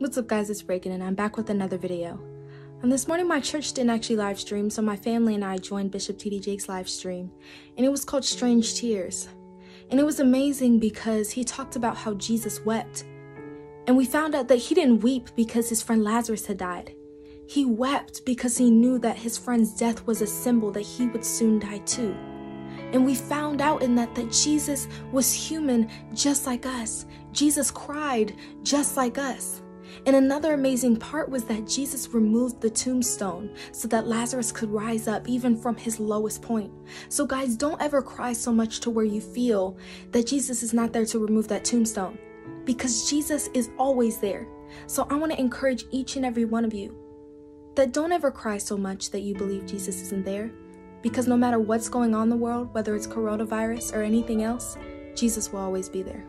What's up guys, it's Reagan and I'm back with another video. And this morning my church didn't actually live stream, so my family and I joined Bishop T.D. Jakes live stream, and it was called Strange Tears. And it was amazing because he talked about how Jesus wept. And we found out that he didn't weep because his friend Lazarus had died. He wept because he knew that his friend's death was a symbol that he would soon die too. And we found out in that that Jesus was human just like us. Jesus cried just like us. And another amazing part was that Jesus removed the tombstone so that Lazarus could rise up even from his lowest point. So, guys, don't ever cry so much to where you feel that Jesus is not there to remove that tombstone because Jesus is always there. So, I want to encourage each and every one of you that don't ever cry so much that you believe Jesus isn't there because no matter what's going on in the world, whether it's coronavirus or anything else, Jesus will always be there.